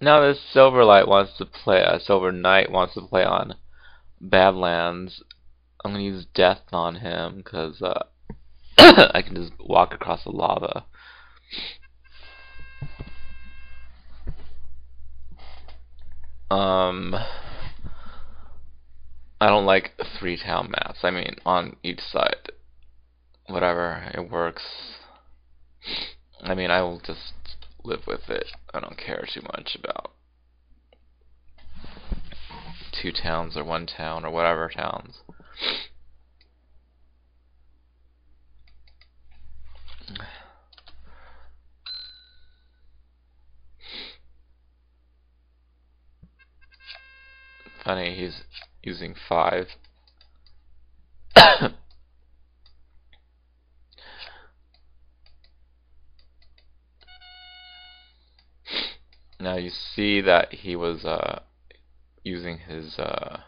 Now this Silverlight wants to play, uh, Silver Knight wants to play on Badlands. I'm gonna use Death on him because uh, I can just walk across the lava. Um, I don't like three town maps. I mean, on each side. Whatever, it works. I mean, I will just live with it. I don't care too much about two towns or one town or whatever towns. Funny, he's using five. now you see that he was uh, using his uh,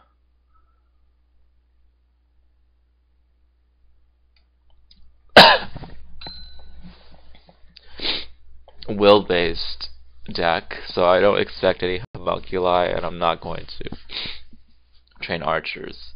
will based deck, so I don't expect any homunculi, and I'm not going to train archers.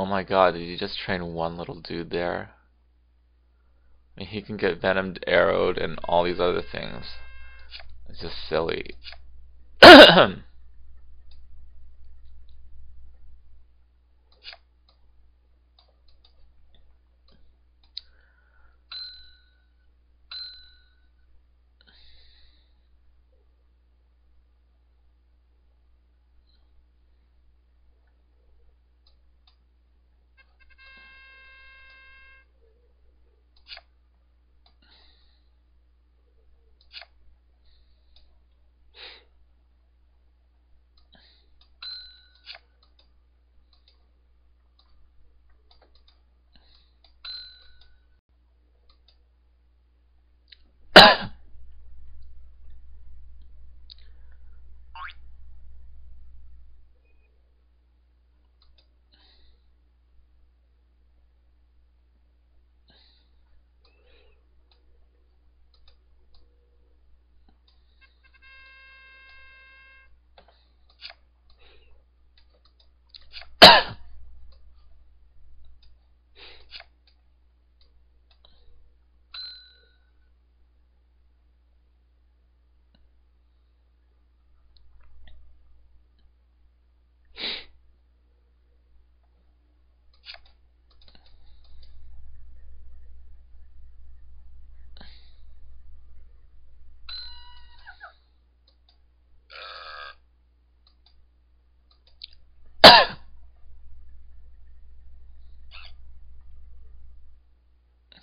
Oh my god, did you just train one little dude there? I mean, he can get venomed, arrowed, and all these other things. It's just silly.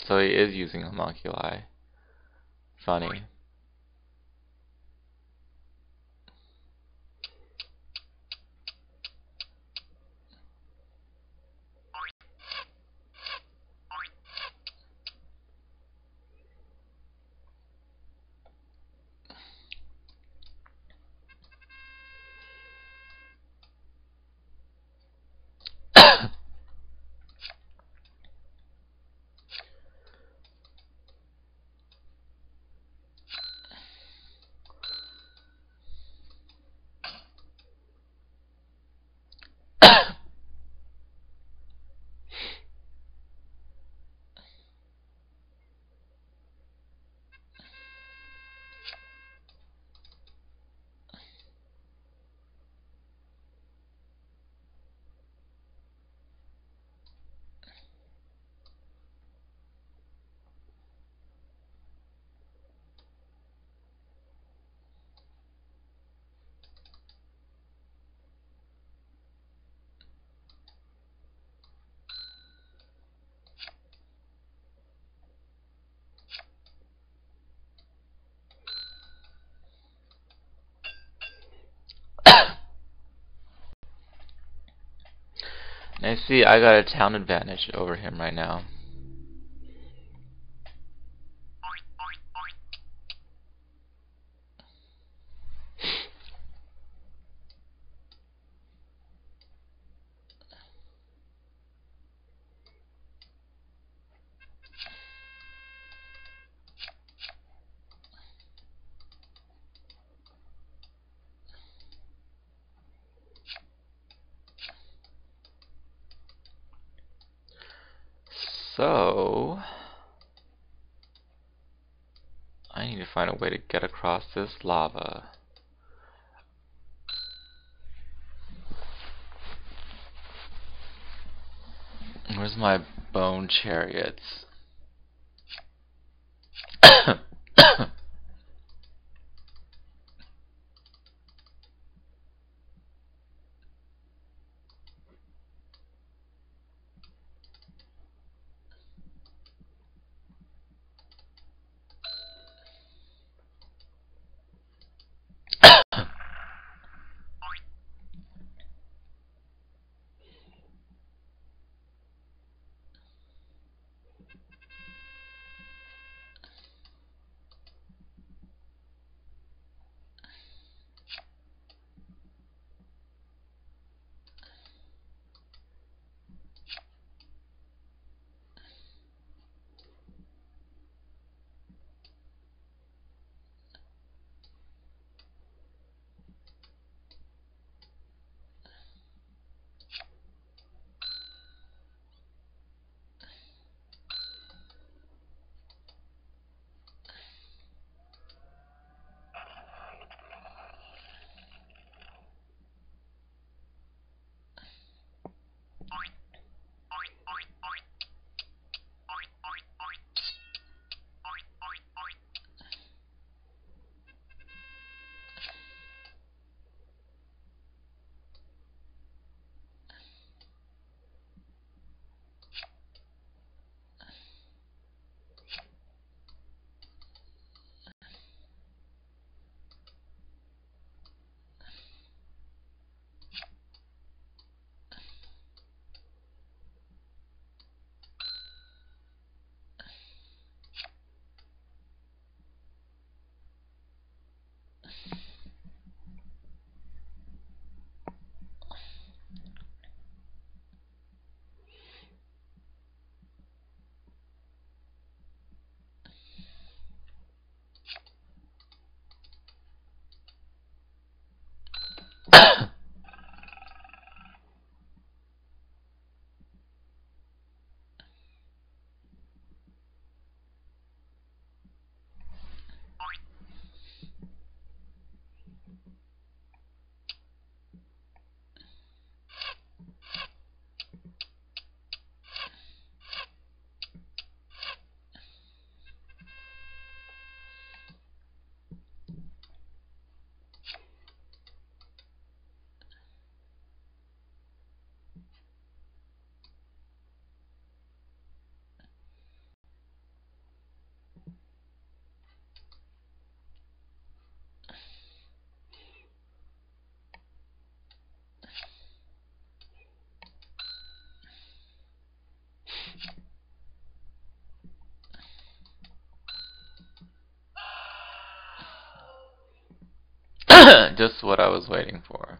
So he is using homunculi. Funny. I see I got a town advantage over him right now. So I need to find a way to get across this lava. Where's my bone chariots? Just what I was waiting for.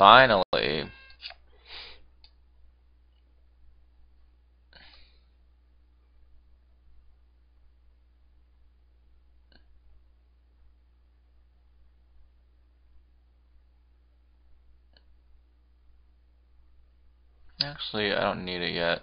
Finally. Actually, I don't need it yet.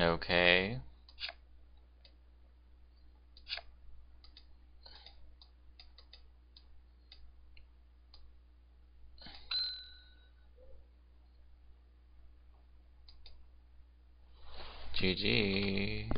Okay. GG.